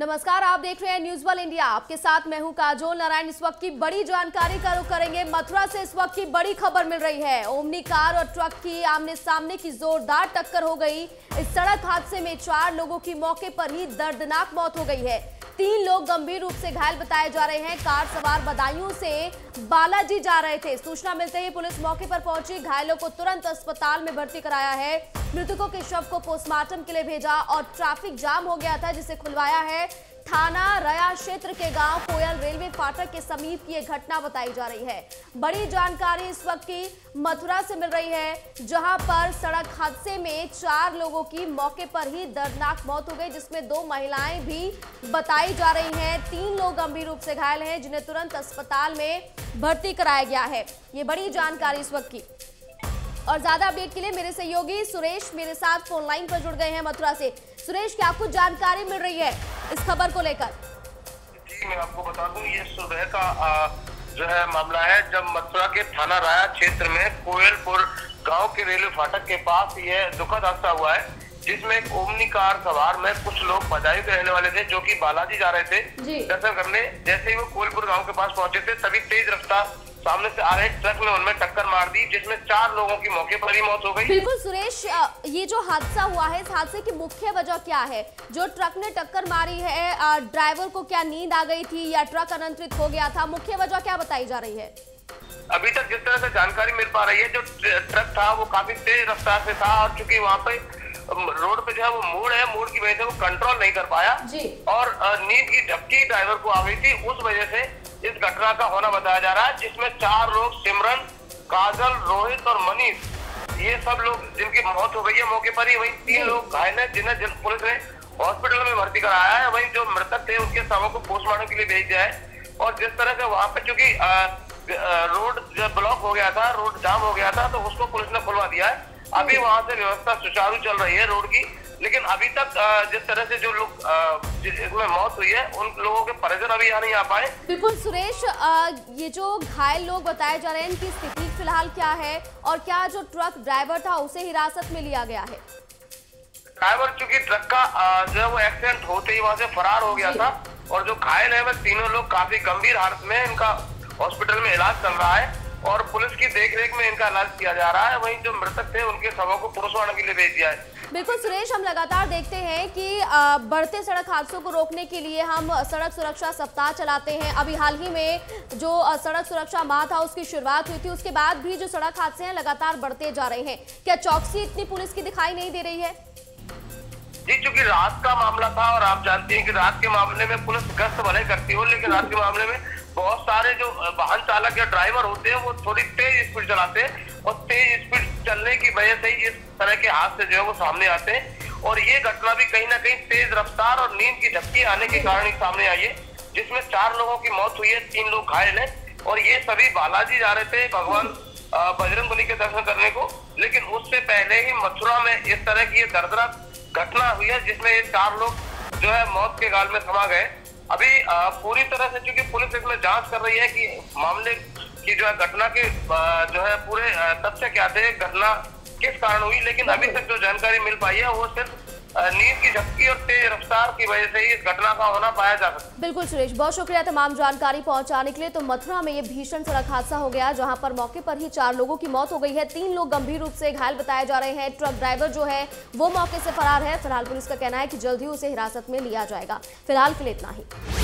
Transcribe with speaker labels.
Speaker 1: नमस्कार, आप देख रहे हैं न्यूज़ वन इंडिया आपके साथ मैं हूँ काजोल नारायण। इस वक्त की बड़ी जानकारी का रुख करेंगे मथुरा से। इस वक्त की बड़ी खबर मिल रही है। ओमनी कार और ट्रक की आमने सामने की जोरदार टक्कर हो गई। इस सड़क हादसे में चार लोगों की मौके पर ही दर्दनाक मौत हो गई है। तीन लोग गंभीर रूप से घायल बताए जा रहे हैं। कार सवार बदायूं से बालाजी जा रहे थे। सूचना मिलते ही पुलिस मौके पर पहुँची। घायलों को तुरंत अस्पताल में भर्ती कराया है। मृतकों के शव को पोस्टमार्टम के लिए भेजा और ट्रैफ़िक जाम हो गया था, जिसे खुलवाया है। थाना रया क्षेत्र के गाँव कोयल रेलवे फाटक के समीप की घटना बताई जा रही है। बड़ी जानकारी इस वक्त की मथुरा से मिल रही है, जहाँ पर सड़क हादसे में चार लोगों की मौके पर ही दर्दनाक मौत हो गई, जिसमें दो महिलाएँ भी बताई जा रही हैं। तीन लोग गंभीर रूप से घायल हैं, जिन्हें तुरंत अस्पताल में भर्ती कराया गया है। ये बड़ी जानकारी इस वक्त की। और ज़्यादा अपडेट के लिए मेरे सहयोगी सुरेश मेरे साथ फ़ोन लाइन पर जुड़ गए हैं मथुरा से। सुरेश क्या कुछ जानकारी मिल रही है इस खबर को लेकर?
Speaker 2: जी मैं आपको बता दूँ ये सुबह का आ, जो है मामला है जब मथुरा के थाना राया क्षेत्र में कोयलपुर गाँव के रेलवे फाटक के पास ये दुखद हादसा हुआ है जिसमें एक ओमनी कार सवार में कुछ लोग बदायूं के रहने वाले थे जो कि बालाजी जा रहे थे। दर्शन करने जैसे ही वो कोयलपुर गाँव के पास पहुँचे थे तभी तेज रफ्तार सामने से आ रहे ट्रक ने उनमें टक्कर मार दी जिसमें चार लोगों की मौके पर ही मौत हो गई।
Speaker 1: बिल्कुल सुरेश ये जो हादसा हुआ है इस हादसे की मुख्य वजह क्या है? जो ट्रक ने टक्कर मारी है ड्राइवर को क्या नींद आ गई थी या ट्रक अनियंत्रित हो गया था? मुख्य वजह क्या बताई जा रही है?
Speaker 2: अभी तक जिस तरह से जानकारी मिल पा रही है जो ट्रक था वो काफ़ी तेज रफ्तार से था और चूँकि वहाँ पे। रोड पे जो है वो मोड़ है मोड़ की वजह से वो कंट्रोल नहीं कर पाया।
Speaker 1: जी।
Speaker 2: और नींद की झपकी ड्राइवर को आ गई थी उस वजह से इस घटना का होना बताया जा रहा है जिसमें चार लोग सिमरन काजल रोहित और मनीष ये सब लोग जिनकी मौत हो गई है मौके पर ही वही तीन लोग घायल है जिन्हें जिन पुलिस ने हॉस्पिटल में भर्ती कराया है वही जो मृतक थे उनके शवों को पोस्टमार्टम के लिए भेज दिया है। और जिस तरह से वहाँ पे चूँकि रोड ब्लॉक हो गया था रोड जाम हो गया था तो उसको पुलिस ने खुलवा दिया है। अभी वहाँ से व्यवस्था सुचारू चल रही है रोड की। लेकिन अभी तक जिस तरह से जो लोग जिसमें मौत हुई है उन लोगों के परिजन अभी यहाँ नहीं आ पाए।
Speaker 1: बिल्कुल सुरेश ये जो घायल लोग बताए जा रहे हैं इनकी स्थिति फ़िलहाल क्या है? और क्या जो ट्रक ड्राइवर था उसे हिरासत में लिया गया है?
Speaker 2: ड्राइवर चूँकि ट्रक का जो है वो एक्सीडेंट होते ही वहाँ से फरार हो गया था और जो घायल है वह तीनों लोग काफ़ी गंभीर हालत में इनका हॉस्पिटल में इलाज चल रहा है और पुलिस की देखरेख में इनका इलाज किया जा रहा है। वहीं जो मृतक थे उनके शवों को पोस्टमार्टम के लिए भेज दिया है।
Speaker 1: बिल्कुल, सुरेश, हम लगातार देखते हैं कि बढ़ते सड़क हादसों को रोकने के लिए हम सड़क सुरक्षा सप्ताह चलाते हैं। अभी हाल ही में जो सड़क सुरक्षा माह था, उसकी शुरुआत हुई थी। उसके बाद भी जो सड़क हादसे हैं, लगातार बढ़ते जा रहे हैं। क्या चौकसी इतनी पुलिस की दिखाई नहीं दे रही है?
Speaker 2: जी, चूँकि रात का मामला था और आप जानते हैं कि रात के मामले में पुलिस गश्त भले करती हो, लेकिन रात के मामले में बहुत सारे जो वाहन चालक या ड्राइवर होते हैं, वो थोड़ी तेज स्पीड चलाते हैं और तेज स्पीड चलने की वजह से ही इस तरह के हादसे जो है वो सामने आते हैं। और ये घटना भी कहीं ना कहीं तेज रफ्तार और नींद की झपकी आने के कारण ही सामने आई है, जिसमें चार लोगों की मौत हुई है, तीन लोग घायल है। और ये सभी बालाजी जा रहे थे भगवान बजरंग बली के दर्शन करने को, लेकिन उससे पहले ही मथुरा में इस तरह की ये दर्दनाक घटना हुई है, जिसमें ये चार लोग जो है मौत के गाल में समा गए। अभी पूरी तरह से चूँकि पुलिस इसमें जाँच कर रही है कि मामले की जो है घटना के जो है पूरे तथ्य क्या थे, घटना किस कारण हुई, लेकिन अभी तक जो जानकारी मिल पाई है, वो सिर्फ़ नींद की झपकी और तेज रफ्तार की वजह से ही इस घटना का होना पाया जा सकता है।
Speaker 1: बिल्कुल सुरेश, बहुत शुक्रिया तमाम जानकारी पहुँचाने के लिए। तो मथुरा में ये भीषण सड़क हादसा हो गया, जहाँ पर मौके पर ही चार लोगों की मौत हो गई है। तीन लोग गंभीर रूप से घायल बताए जा रहे हैं। ट्रक ड्राइवर जो है, वो मौके से फरार है। फ़िलहाल पुलिस का कहना है की जल्द ही उसे हिरासत में लिया जाएगा। फ़िलहाल के लिए इतना ही।